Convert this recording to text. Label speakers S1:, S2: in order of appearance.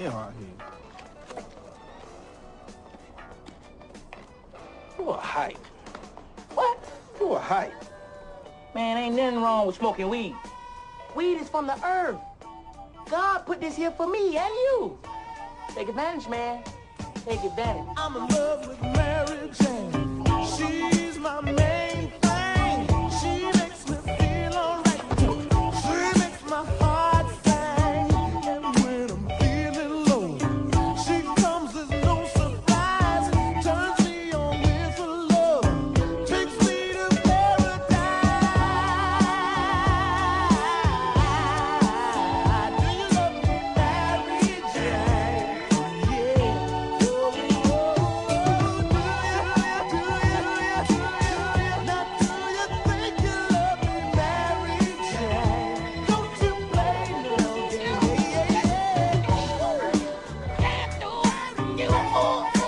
S1: hell out here. You a hype.
S2: What?
S1: You a hype.
S2: Man, ain't nothing wrong with smoking weed. Weed is from the earth. God put this here for me and you. Take advantage, man. Take advantage.
S3: I'm in love with Mary Jane Oh.